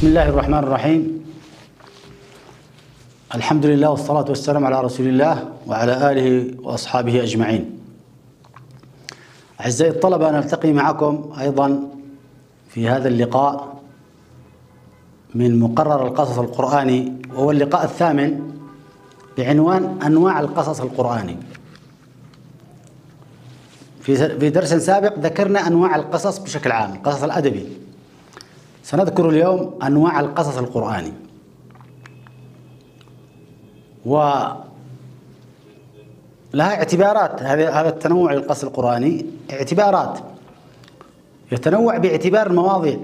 بسم الله الرحمن الرحيم. الحمد لله والصلاة والسلام على رسول الله وعلى آله وأصحابه أجمعين. أعزائي الطلبة نلتقي معكم أيضا في هذا اللقاء من مقرر القصص القرآني وهو اللقاء الثامن بعنوان أنواع القصص القرآني. في درس سابق ذكرنا أنواع القصص بشكل عام القصص الأدبي. سنذكر اليوم أنواع القصص القرآني. و لها اعتبارات هذا التنوع للقصص القرآني اعتبارات. يتنوع باعتبار المواضيع.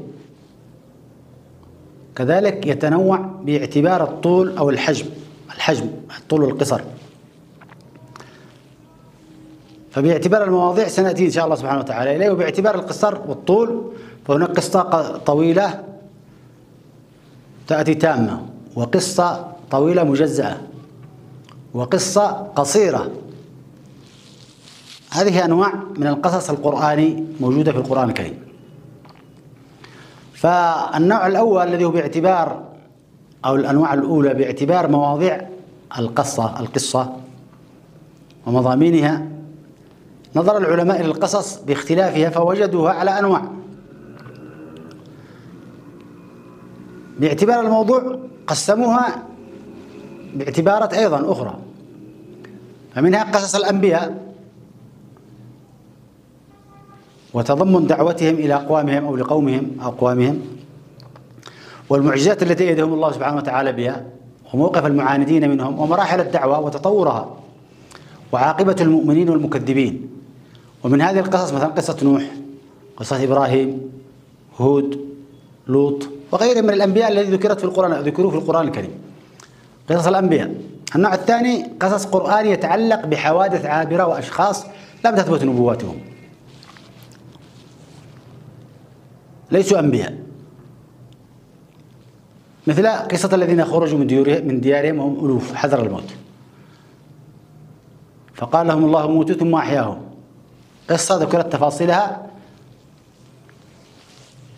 كذلك يتنوع باعتبار الطول أو الحجم الحجم الطول والقصر. فباعتبار المواضيع سنأتي إن شاء الله سبحانه وتعالى إليه وباعتبار القصر والطول فهناك قصة طويلة تأتي تامة وقصة طويلة مجزأة وقصة قصيرة. هذه أنواع من القصص القرآني موجودة في القرآن الكريم. فالنوع الأول الذي هو باعتبار أو الأنواع الأولى باعتبار مواضيع القصة القصة ومضامينها نظر العلماء إلى القصص باختلافها فوجدوها على أنواع. باعتبار الموضوع قسموها باعتبارات أيضا أخرى. فمنها قصص الأنبياء وتضمن دعوتهم إلى أقوامهم أو لقومهم أو أقوامهم والمعجزات التي أيدهم الله سبحانه وتعالى بها وموقف المعاندين منهم ومراحل الدعوة وتطورها وعاقبة المؤمنين والمكذبين. ومن هذه القصص مثلا قصة نوح قصة إبراهيم هود لوط وغيرهم من الأنبياء الذي ذكرت في القرآن ذكروا في القرآن الكريم. قصص الأنبياء. النوع الثاني قصص قرآن يتعلق بحوادث عابرة وأشخاص لم تثبت نبواتهم. ليسوا أنبياء. مثل قصة الذين خرجوا من ديارهم من ديارهم وهم ألوف حذر الموت. فقال لهم الله موتوا ثم أحياهم قصة ذكرت تفاصيلها.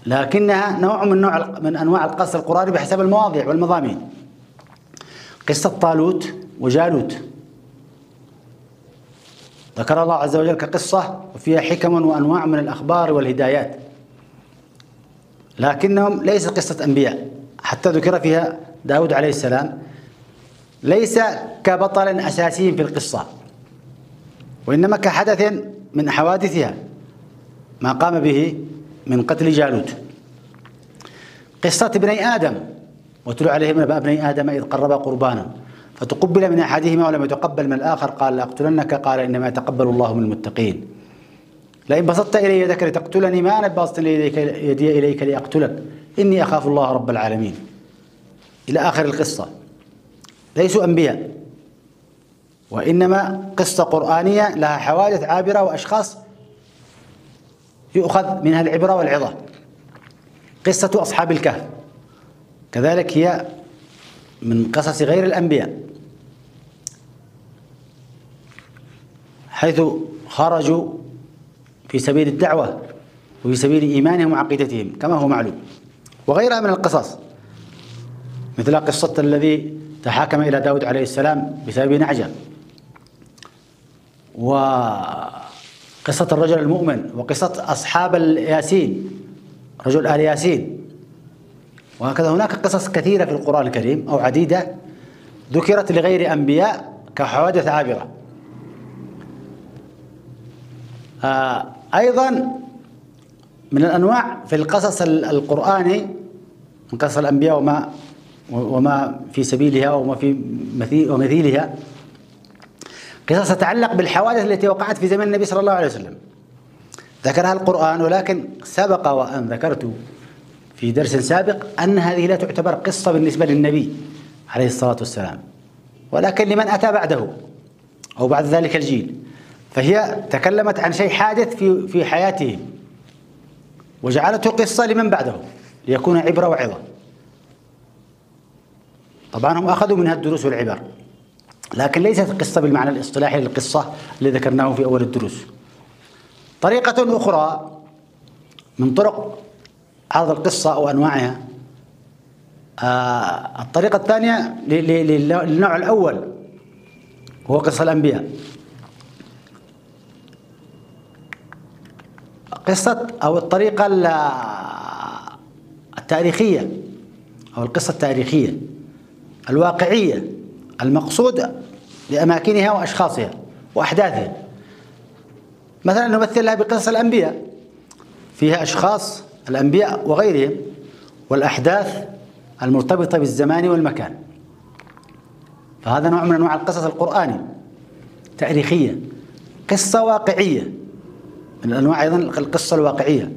لكنها نوع من نوع من أنواع القصص القراني بحسب المواضيع والمضامين. قصة طالوت وجالوت. ذكر الله عز وجل كقصة وفيها حكم وأنواع من الأخبار والهدايات. لكنهم ليست قصة أنبياء. حتى ذكر فيها داود عليه السلام. ليس كبطل أساسي في القصة. وإنما كحدث من حوادثها. ما قام به من قتل جالوت. قصة ابني آدم. واتلو عليهم نبأ ابني آدم إذ قربا قربانا. فتقبل من أحدهما ولم يتقبل من الآخر. قال لأقتلنك قال إنما يتقبل الله من المتقين. لئن بسطت إلي يدك لتقتلني ما أنا باسط يدي إليك لأقتلك إني أخاف الله رب العالمين. إلى آخر القصة. ليسوا أنبياء. وإنما قصة قرآنية لها حوادث عابرة وأشخاص يؤخذ منها العبرة والعظة. قصة أصحاب الكهف. كذلك هي من قصص غير الأنبياء. حيث خرجوا في سبيل الدعوة وفي سبيل إيمانهم وعقيدتهم كما هو معلوم. وغيرها من القصص. مثل قصة الذي تحاكم إلى داود عليه السلام بسبب نعجة. و قصة الرجل المؤمن وقصة أصحاب الياسين رجل آل ياسين. وهكذا هناك قصص كثيرة في القرآن الكريم أو عديدة ذكرت لغير أنبياء كحوادث عابرة. آه أيضا من الأنواع في القصص القرآني من قصص الأنبياء وما وما في سبيلها وما في ومثيلها قصص تتعلق بالحوادث التي وقعت في زمن النبي صلى الله عليه وسلم. ذكرها القرآن ولكن سبق وأن ذكرت في درس سابق أن هذه لا تعتبر قصة بالنسبة للنبي عليه الصلاة والسلام. ولكن لمن أتى بعده أو بعد ذلك الجيل. فهي تكلمت عن شيء حادث في في حياته. وجعلته قصة لمن بعده ليكون عبرة وعظة. طبعا هم أخذوا منها الدروس والعبر. لكن ليست قصة بالمعنى الاصطلاحي للقصة اللي ذكرناه في أول الدروس. طريقة أخرى من طرق عرض القصة أو أنواعها آه الطريقة الثانية للنوع الأول هو قصة الأنبياء. قصة أو الطريقة التاريخية أو القصة التاريخية الواقعية. المقصودة لأماكنها وأشخاصها وأحداثها. مثلا نمثلها بقصص الأنبياء. فيها أشخاص الأنبياء وغيرهم والأحداث المرتبطة بالزمان والمكان. فهذا نوع من أنواع القصص القرآني تاريخية قصة واقعية. من أنواع أيضا القصة الواقعية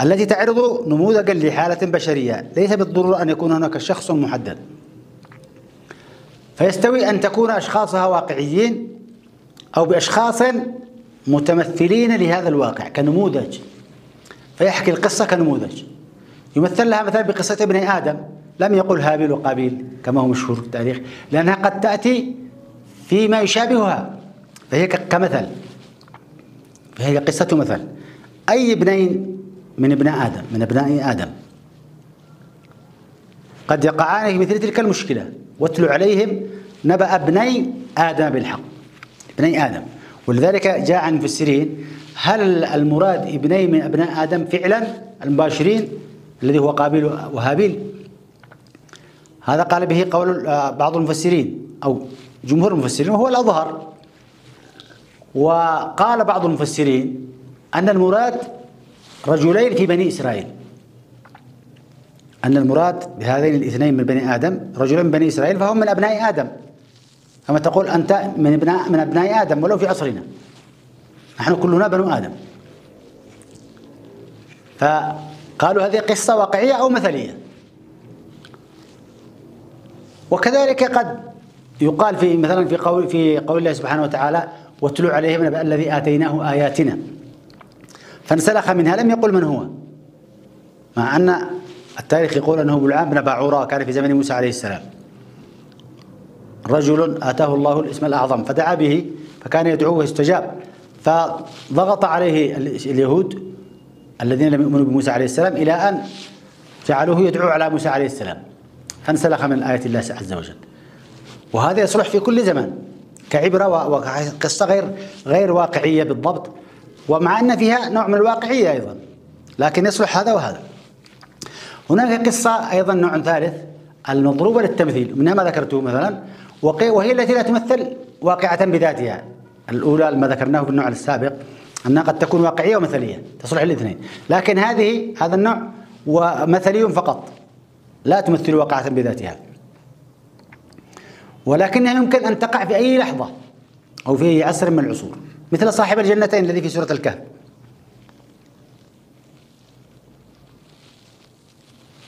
التي تعرض نموذجا لحالة بشرية. ليس بالضرورة أن يكون هناك شخص محدد. فيستوي أن تكون أشخاصها واقعيين أو بأشخاص متمثلين لهذا الواقع كنموذج. فيحكي القصة كنموذج. يمثل لها مثلا بقصة ابن آدم. لم يقل هابيل وقابيل كما هو مشهور في التاريخ لأنها قد تأتي فيما يشابهها. فهي كمثل. فهي قصة مثل. أي ابنين من ابناء آدم من أبناء آدم؟ قد يقعان في مثل تلك المشكلة. واتلو عليهم نبأ ابني آدم بالحق. ابني آدم. ولذلك جاء عن المفسرين هل المراد ابني من أبناء آدم فعلا؟ المباشرين الذي هو قابيل وهابيل. هذا قال به قول آه، بعض المفسرين أو جمهور المفسرين وهو الأظهر. وقال بعض المفسرين أن المراد رجلين في بني إسرائيل. أن المراد بهذين الاثنين من بني آدم رجلين بني إسرائيل فهم من أبناء آدم. كما تقول أنت من ابناء من أبناء آدم ولو في عصرنا. نحن كلنا بنو آدم. فقالوا هذه قصة واقعية أو مثلية. وكذلك قد يقال في مثلا في قول في قول الله سبحانه وتعالى واتلو عليهم نبأ الذي آتيناه آياتنا. فانسلخ منها لم يقل من هو. مع أن التاريخ يقول أنه بلعام بن باعورة كان في زمن موسى عليه السلام. رجل آتاه الله الاسم الأعظم فدعا به فكان يدعوه ويستجاب. فضغط عليه اليهود الذين لم يؤمنوا بموسى عليه السلام إلى أن جعلوه يدعو على موسى عليه السلام. فانسلخ من آية الله عز وجل. وهذا يصلح في كل زمان كعبرة وقصة غير غير واقعية بالضبط. ومع أن فيها نوع من الواقعية أيضا لكن يصلح هذا وهذا. هناك قصة أيضا نوع ثالث المضروبة للتمثيل. منها ما ذكرته مثلا. وهي التي لا تمثل واقعة بذاتها. الأولى ما ذكرناه في النوع السابق أنها قد تكون واقعية ومثلية. تصلح الاثنين. لكن هذه هذا النوع ومثلي فقط. لا تمثل واقعة بذاتها. ولكنها يمكن أن تقع في أي لحظة أو في أي عصر من العصور. مثل صاحب الجنتين الذي في سورة الكهف.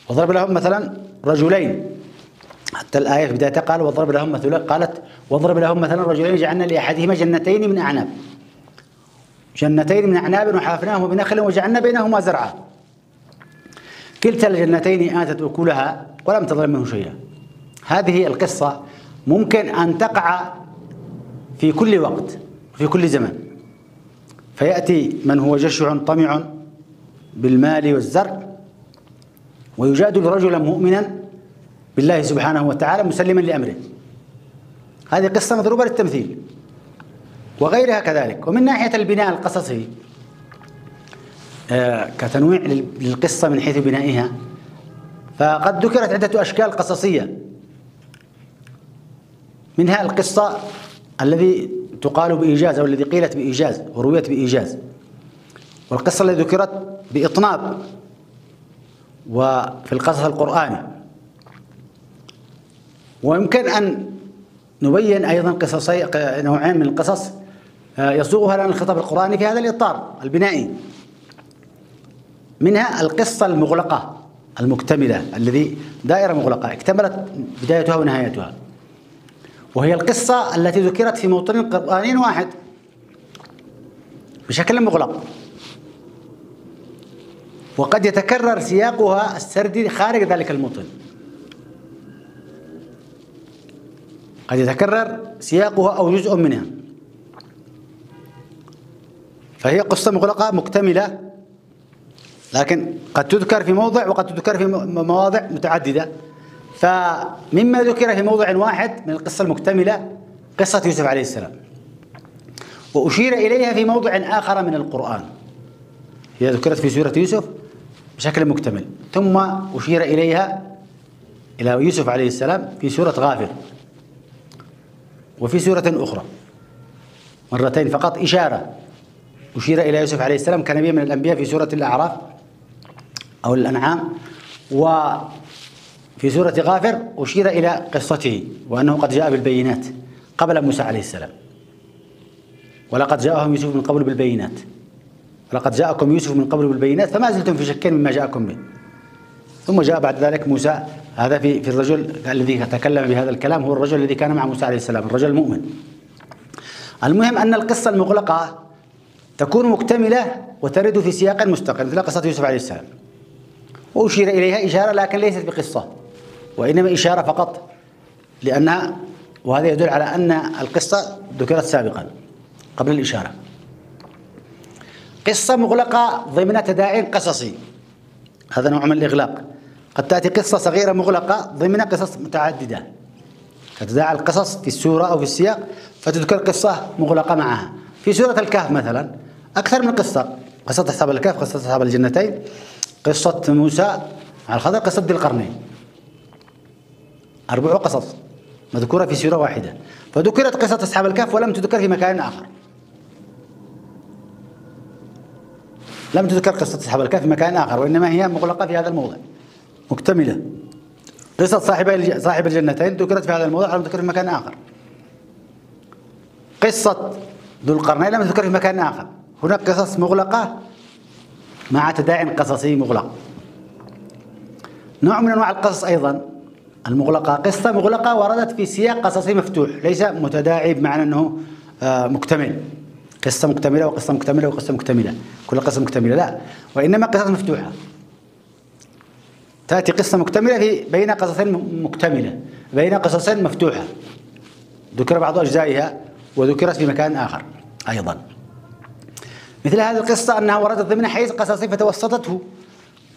وضرب لهم مثلا رجلين. حتى الآية في بدايتها قال وضرب لهم مثلا قالت وضرب لهم مثلا رجلين جعلنا لأحدهما جنتين من أعناب. جنتين من أعناب وحافناهما بنخل وجعلنا بينهما زرعا. كلتا الجنتين آتت أكلها ولم تظلم منه شيئا. هذه القصة ممكن أن تقع في كل وقت في كل زمان فيأتي من هو جشع طمع بالمال والزرع ويجادل رجلا مؤمنا بالله سبحانه وتعالى مسلما لأمره. هذه قصة مضروبة للتمثيل. وغيرها كذلك. ومن ناحية البناء القصصي آه، كتنويع للقصة من حيث بنائها فقد ذكرت عدة أشكال قصصية. منها القصة الذي تقال بإيجاز أو الذي قيلت بإيجاز ورويت بإيجاز. والقصة التي ذكرت بإطناب. وفي القصص القرآني ويمكن أن نبين أيضا قصصي نوعين من القصص آه، يصوغها لنا الخطاب القرآني في هذا الإطار البنائي. منها القصة المغلقة المكتملة الذي دائرة مغلقة اكتملت بدايتها ونهايتها. وهي القصة التي ذكرت في موطن قرآني واحد بشكل مغلق. وقد يتكرر سياقها السردي خارج ذلك الموطن. قد يتكرر سياقها أو جزء منها. فهي قصة مغلقة مكتملة لكن قد تذكر في موضع وقد تذكر في مواضع متعددة. فمما ذكر في موضع واحد من القصة المكتملة قصة يوسف عليه السلام. وأشير إليها في موضع آخر من القرآن. هي ذكرت في سورة يوسف بشكل مكتمل. ثم أشير إليها إلى يوسف عليه السلام في سورة غافر. وفي سورة أخرى. مرتين فقط إشارة. أشير إلى يوسف عليه السلام كنبي من الأنبياء في سورة الأعراف أو الأنعام. وفي سورة غافر أشير إلى قصته وأنه قد جاء بالبينات قبل موسى عليه السلام. ولقد جاءهم يوسف من قبل بالبينات. ولقد جاءكم يوسف من قبل بالبينات فما زلتم في شك مما جاءكم به. ثم جاء بعد ذلك موسى. هذا في في الرجل الذي تكلم بهذا الكلام هو الرجل الذي كان مع موسى عليه السلام الرجل المؤمن. المهم أن القصة المغلقة تكون مكتملة وترد في سياق مستقل مثل قصة يوسف عليه السلام. وأشير إليها إشارة لكن ليست بقصة وإنما إشارة فقط لأنها وهذا يدل على أن القصة ذكرت سابقا قبل الإشارة. قصة مغلقة ضمن تداعي قصصي. هذا نوع من الإغلاق. قد تأتي قصة صغيرة مغلقة ضمن قصص متعددة. تتداعى القصص في السورة أو في السياق فتذكر قصة مغلقة معها. في سورة الكهف مثلا أكثر من قصة. قصة أصحاب الكهف قصة أصحاب الجنتين قصة موسى على الخضر قصة ذي القرنين. أربع قصص مذكورة في سورة واحدة. فذكرت قصة أصحاب الكهف ولم تذكر في مكان آخر. لم تذكر قصة الكهف في مكان آخر وإنما هي مغلقة في هذا الموضع. مكتملة. قصة صاحب صاحب الجنتين ذكرت في هذا الموضع ولم تذكر في مكان آخر. قصة ذو القرنين لم تذكر في مكان آخر. هناك قصص مغلقة مع تداعي قصصي مغلق. نوع من أنواع القصص أيضا المغلقة. قصة مغلقة وردت في سياق قصصي مفتوح ليس متداعي بمعنى أنه آه، مكتمل. قصة مكتملة وقصة مكتملة وقصة مكتملة. كل قصة مكتملة. لا وإنما قصص مفتوحة. تأتي قصة مكتملة في بين قصصين مكتملة بين قصصين مفتوحة. ذكر بعض أجزائها وذكرت في مكان آخر أيضا. مثل هذه القصة أنها وردت ضمن حيز قصصي فتوسطته.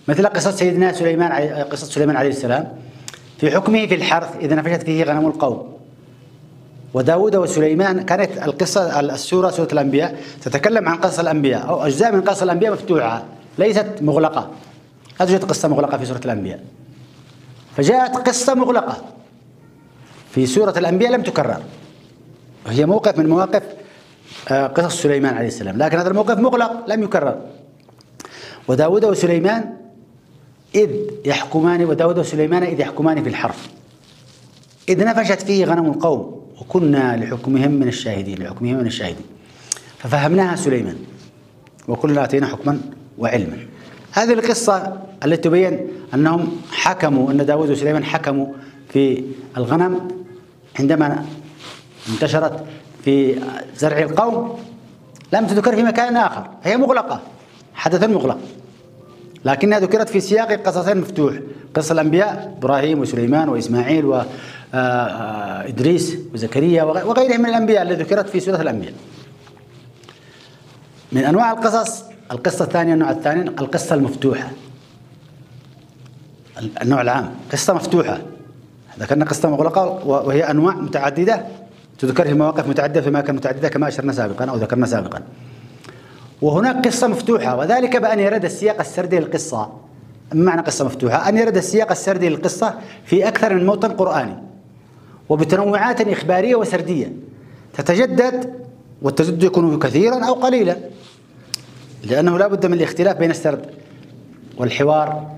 مثل قصة سيدنا سليمان قصة سليمان عليه السلام. في حكمه في الحرث إذا نفشت فيه غنم القوم. وداود وسليمان كانت القصة السورة سورة الأنبياء تتكلم عن قصص الأنبياء أو أجزاء من قصص الأنبياء مفتوحة ليست مغلقة. لا توجد قصة مغلقة في سورة الأنبياء. فجاءت قصة مغلقة في سورة الأنبياء لم تكرر. هي موقف من مواقف آه، قصص سليمان عليه السلام لكن هذا الموقف مغلق لم يكرر. وداود وسليمان إذ يحكمان وداود وسليمان إذ يحكمان في الحرف إذ نفشت فيه غنم القوم. وكنا لحكمهم من الشاهدين لحكمهم من الشاهدين. ففهمناها سليمان وكلنا أتينا حكما وعلما. هذه القصة التي تبين أنهم حكموا أن داود وسليمان حكموا في الغنم عندما انتشرت في زرع القوم. لم تذكر في مكان آخر هي مغلقة حدث مغلق. لكنها ذكرت في سياق قصصين مفتوح قصة الأنبياء إبراهيم وسليمان وإسماعيل وإدريس وزكريا وغيرهم من الأنبياء التي ذكرت في سورة الأنبياء. من أنواع القصص القصة الثانية النوع الثاني القصة المفتوحة. النوع العام قصة مفتوحة. ذكرنا قصة مغلقة وهي أنواع متعددة. تذكر في مواقف متعددة في أماكن متعددة كما أشرنا سابقا أو ذكرنا سابقا. وهناك قصة مفتوحة وذلك بأن يرد السياق السردي للقصة. معنى قصة مفتوحة؟ أن يرد السياق السردي للقصة في أكثر من موطن قرآني. وبتنوعات إخبارية وسردية. تتجدد والتجدد يكون كثيرا أو قليلا. لأنه لا بد من الاختلاف بين السرد والحوار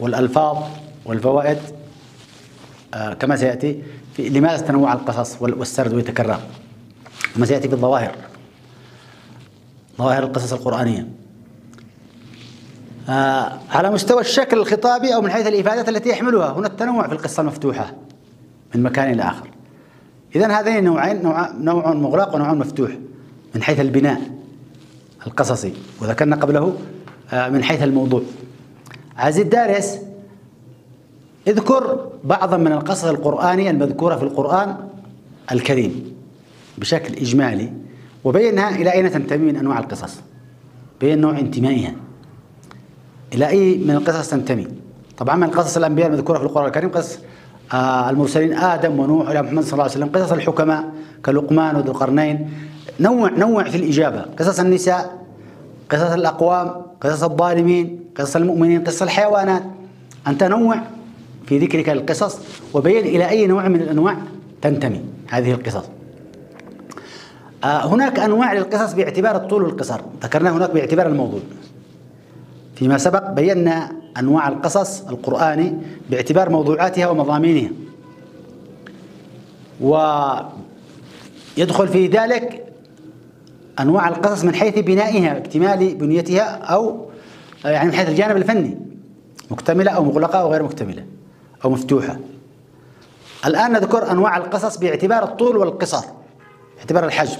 والألفاظ والفوائد. آه كما سيأتي في لماذا تنوع القصص والسرد ويتكرر؟ كما سيأتي في الظواهر. ظواهر القصص القرآنية. آه على مستوى الشكل الخطابي أو من حيث الإفادات التي يحملها هنا التنوع في القصة المفتوحة. من مكان إلى آخر. إذا هذين النوعين نوع, نوع مغلق ونوع مفتوح من حيث البناء القصصي وذكرنا قبله آه من حيث الموضوع. عزيز الدارس اذكر بعضا من القصص القرآنية المذكورة في القرآن الكريم بشكل إجمالي وبينها إلى أين تنتمي من أنواع القصص؟ بين نوع انتمائها. إلى أي من القصص تنتمي؟ طبعا من قصص الأنبياء المذكورة في القرآن الكريم قصص المرسلين آدم ونوح إلى محمد صلى الله عليه وسلم. قصص الحكماء كلقمان وذو القرنين. نوع نوع في الإجابة. قصص النساء قصص الأقوام قصص الظالمين قصص المؤمنين قصص الحيوانات. أن تنوع في ذكرك للقصص وبين إلى أي نوع من الأنواع تنتمي هذه القصص. آه، هناك أنواع للقصص باعتبار الطول والقصر. ذكرنا هناك باعتبار الموضوع. فيما سبق بينا أنواع القصص القرآني باعتبار موضوعاتها ومضامينها. ويدخل في ذلك أنواع القصص من حيث بنائها اكتمال بنيتها أو يعني من حيث الجانب الفني مكتملة أو مغلقة أو غير مكتملة أو مفتوحة. الآن نذكر أنواع القصص باعتبار الطول والقصر باعتبار الحجم.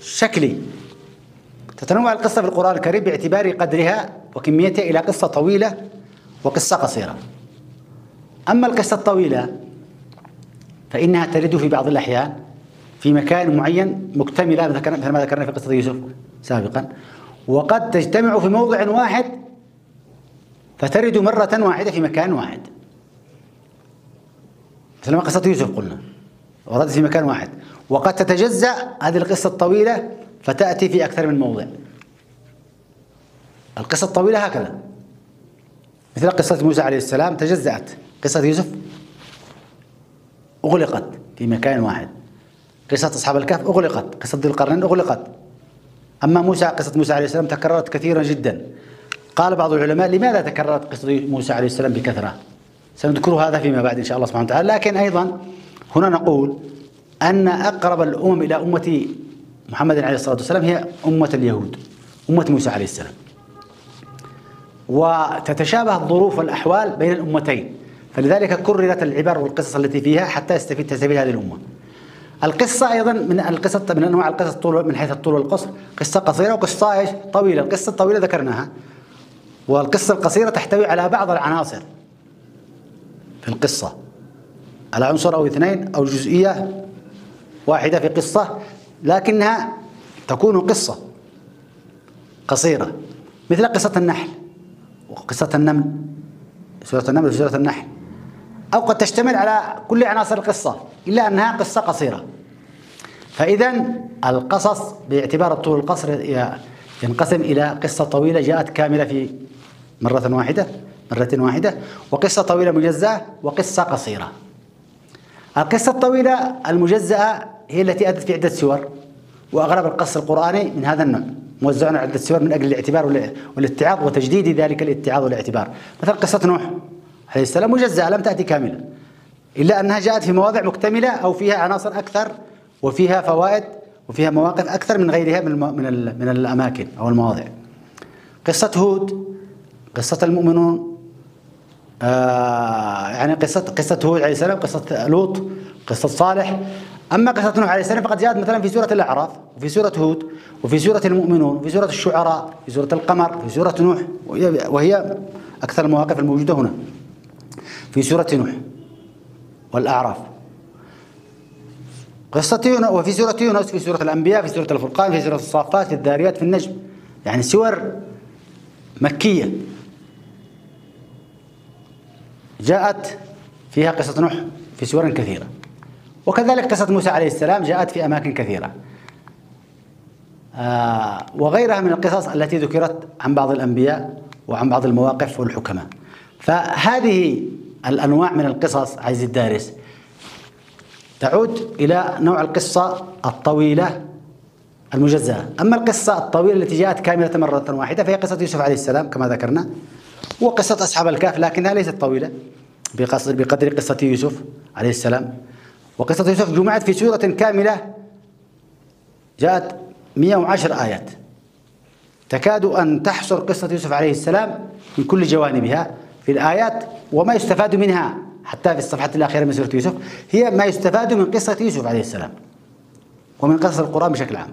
شكلي تتنوع القصة في القرآن الكريم باعتبار قدرها وكميتها إلى قصة طويلة وقصة قصيرة. أما القصة الطويلة فإنها ترد في بعض الأحيان في مكان معين مكتملة مثل ما ذكرنا في قصة يوسف سابقا وقد تجتمع في موضع واحد فترد مرة واحدة في مكان واحد. مثل ما قصة يوسف قلنا وردت في مكان واحد. وقد تتجزأ هذه القصة الطويلة فتأتي في أكثر من موضع. القصة الطويلة هكذا. مثل قصة موسى عليه السلام تجزأت. قصة يوسف أغلقت في مكان واحد. قصة أصحاب الكهف أغلقت. قصة ذي القرنين أغلقت. أما موسى قصة موسى عليه السلام تكررت كثيرا جدا. قال بعض العلماء لماذا تكررت قصة موسى عليه السلام بكثرة؟ سنذكر هذا فيما بعد إن شاء الله سبحانه وتعالى. لكن أيضا هنا نقول أن أقرب الأمم إلى أمة محمد عليه الصلاة والسلام هي أمة اليهود أمة موسى عليه السلام. وتتشابه الظروف والأحوال بين الأمتين فلذلك كررت العبر والقصص التي فيها حتى يستفيد تستفيد هذه الأمة. القصة أيضا من القصة من أنواع القصص طول من حيث الطول والقصر قصة قصيرة وقصة إيش؟ طويلة. القصة الطويلة ذكرناها. والقصة القصيرة تحتوي على بعض العناصر في القصة. على عنصر أو اثنين أو جزئية واحدة في قصة لكنها تكون قصة قصيرة مثل قصة النحل وقصة النمل. سورة النمل وسورة النحل. أو قد تشتمل على كل عناصر القصة إلا أنها قصة قصيرة. فإذا القصص باعتبار الطول القصر ينقسم إلى قصة طويلة جاءت كاملة في مرة واحدة مرة واحدة وقصة طويلة مجزأة وقصة قصيرة. القصة الطويلة المجزأة هي التي أتت في عدة سور وأغلب القص القرآني من هذا النوع موزع على عدة سور من أجل الاعتبار والاتعاظ وتجديد ذلك الاتعاظ والاعتبار. مثل قصة نوح عليه السلام مجزأة لم تأتي كاملة إلا أنها جاءت في مواضع مكتملة أو فيها عناصر أكثر وفيها فوائد وفيها مواقف أكثر من غيرها من من من الأماكن أو المواضع. قصة هود قصة المؤمنون آه يعني قصة قصة هود عليه السلام قصة لوط قصة صالح. أما قصة نوح عليه السلام فقد جاءت مثلا في سورة الأعراف وفي سورة هود وفي سورة المؤمنون وفي سورة الشعراء في سورة القمر في سورة نوح وهي أكثر المواقف الموجودة هنا. في سورة نوح والأعراف. قصة يونس وفي سورة يونس في سورة الأنبياء في سورة الفرقان في سورة الصافات في الذاريات في النجم. يعني سور مكية. جاءت فيها قصة نوح في سور كثيرة. وكذلك قصة موسى عليه السلام جاءت في أماكن كثيرة. آه وغيرها من القصص التي ذكرت عن بعض الأنبياء وعن بعض المواقف والحكماء. فهذه الأنواع من القصص عزيزي الدارس تعود إلى نوع القصة الطويلة المجزأة. أما القصة الطويلة التي جاءت كاملة مرة واحدة فهي قصة يوسف عليه السلام كما ذكرنا. وقصة أصحاب الكهف لكنها ليست طويلة بقدر قصة يوسف عليه السلام. وقصة يوسف جمعت في سورة كاملة جاءت 110 آيات. تكاد أن تحصر قصة يوسف عليه السلام من كل جوانبها. في الآيات وما يستفاد منها حتى في الصفحة الأخيرة من سورة يوسف هي ما يستفاد من قصة يوسف عليه السلام ومن قصص القرآن بشكل عام.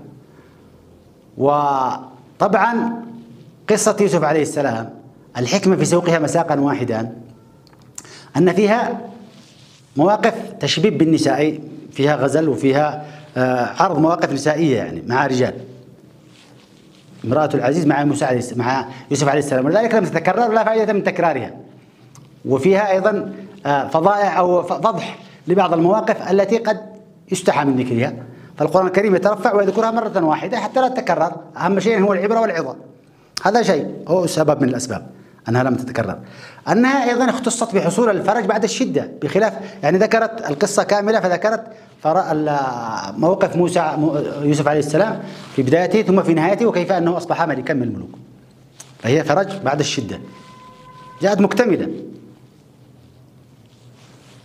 وطبعا قصة يوسف عليه السلام الحكمة في سوقها مساقا واحدا. أن فيها مواقف تشبيب بالنساء فيها غزل وفيها آه، عرض مواقف نسائية يعني مع رجال. امرأة العزيز مع موسى عليه مع يوسف عليه السلام. ولذلك لم تتكرر ولا فائدة من تكرارها. وفيها أيضا آه، فضائع أو فضح لبعض المواقف التي قد يستحى من ذكرها. فالقرآن الكريم يترفع ويذكرها مرة واحدة حتى لا تتكرر. أهم شيء هو العبرة والعظة. هذا شيء هو سبب من الأسباب. أنها لم تتكرر. أنها أيضا اختصت بحصول الفرج بعد الشدة بخلاف يعني ذكرت القصة كاملة فذكرت موقف موسى يوسف عليه السلام في بدايته ثم في نهايته وكيف أنه أصبح ملكا من الملوك. فهي فرج بعد الشدة. جاءت مكتملة.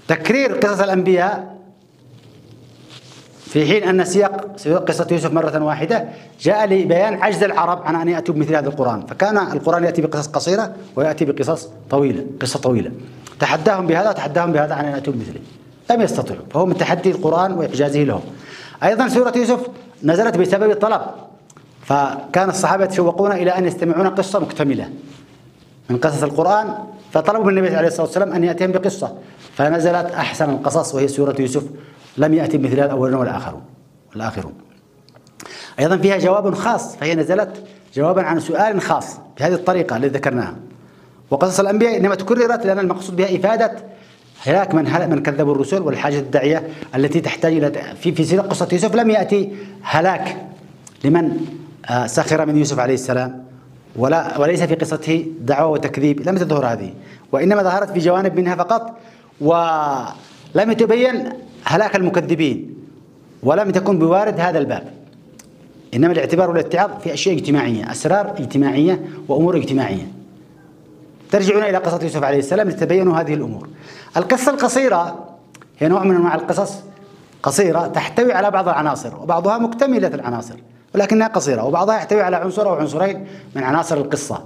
تكرير قصص الأنبياء في حين أن سياق قصة يوسف مرة واحدة جاء لبيان عجز العرب عن أن يأتوا بمثل هذا القرآن. فكان القرآن يأتي بقصص قصيرة ويأتي بقصص طويلة قصة طويلة. تحداهم بهذا وتحداهم بهذا عن أن يأتوا بمثله. لم يستطيعوا فهو من تحدي القرآن وإعجازه لهم. أيضا سورة يوسف نزلت بسبب الطلب. فكان الصحابة يتشوقون إلى أن يستمعون قصة مكتملة من قصص القرآن فطلبوا من النبي عليه الصلاة والسلام أن يأتيهم بقصة. فنزلت أحسن القصص وهي سورة يوسف لم يأتي مثلها الأولون والآخرون. الآخرون أيضا فيها جواب خاص فهي نزلت جوابا عن سؤال خاص بهذه الطريقة التي ذكرناها. وقصص الأنبياء إنما تكررت لأن المقصود بها إفادة هلاك من هلك من كذبوا الرسل والحاجة الداعية التي تحتاج إلى في في سيرة قصة يوسف. لم يأتي هلاك لمن آه، سخر من يوسف عليه السلام. ولا وليس في قصته دعوة وتكذيب. لم تظهر هذه. وإنما ظهرت في جوانب منها فقط. ولم يتبين هلاك المكذبين ولم تكن بوارد هذا الباب. إنما الاعتبار والاتعاظ في أشياء اجتماعية أسرار اجتماعية وأمور اجتماعية. ترجعون إلى قصة يوسف عليه السلام لتبينوا هذه الأمور. القصة القصيرة هي نوع من أنواع القصص قصيرة تحتوي على بعض العناصر وبعضها مكتملة العناصر ولكنها قصيرة وبعضها يحتوي على عنصر أو عنصرين من عناصر القصة.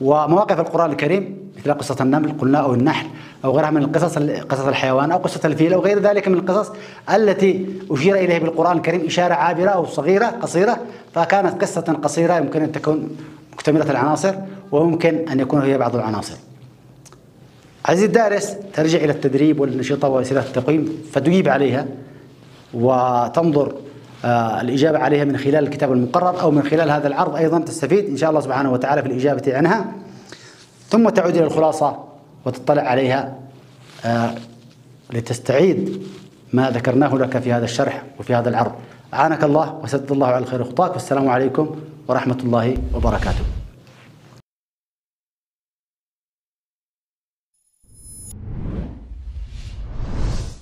ومواقف القرآن الكريم مثل قصة النمل قلنا أو النحل أو غيرها من القصص قصص الحيوان أو قصة الفيل أو غير ذلك من القصص التي أشير إليه بالقرآن الكريم إشارة عابرة أو صغيرة قصيرة فكانت قصة قصيرة يمكن أن تكون مكتملة العناصر وممكن أن يكون فيها بعض العناصر. عزيزي الدارس ترجع إلى التدريب والنشطة وسيلة التقويم فتجيب عليها وتنظر آه، الإجابة عليها من خلال الكتاب المقرر أو من خلال هذا العرض أيضا تستفيد إن شاء الله سبحانه وتعالى في الإجابة عنها. ثم تعود إلى الخلاصة وتطلع عليها آه، لتستعيد ما ذكرناه لك في هذا الشرح وفي هذا العرض. أعانك الله وسدد الله على الخير خطاك. والسلام عليكم ورحمة الله وبركاته.